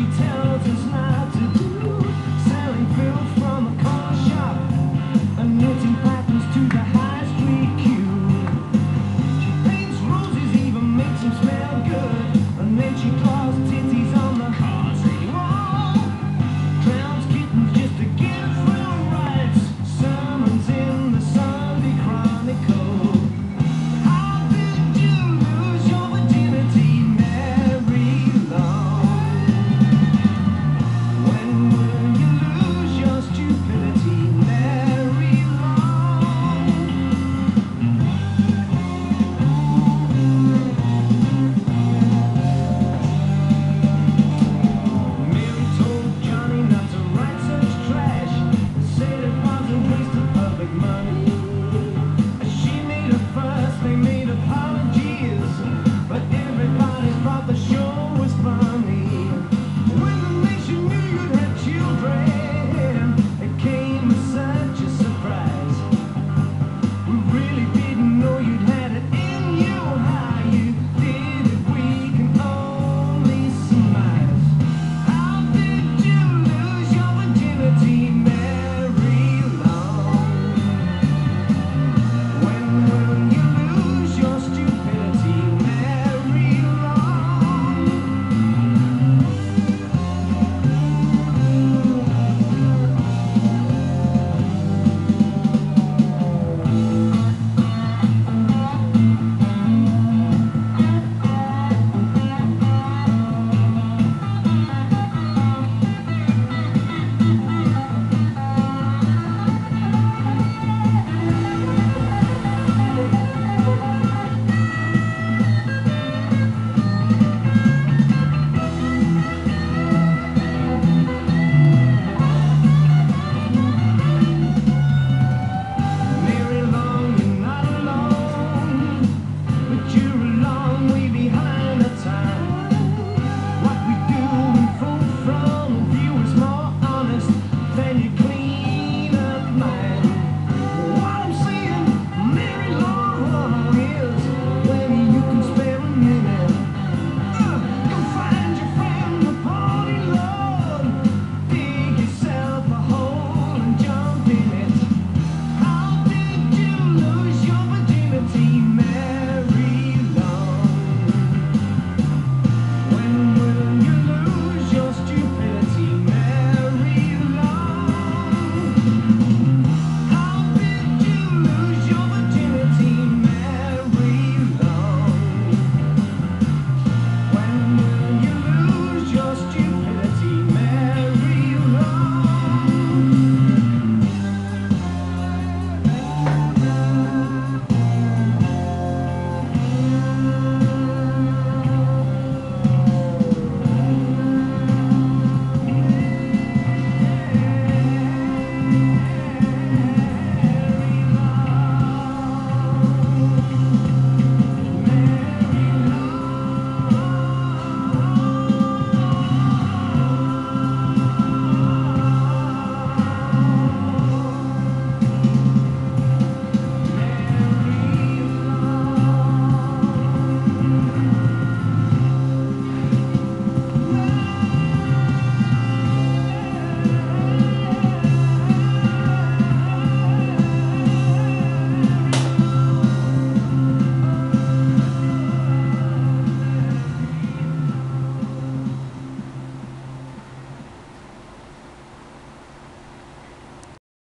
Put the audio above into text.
you tell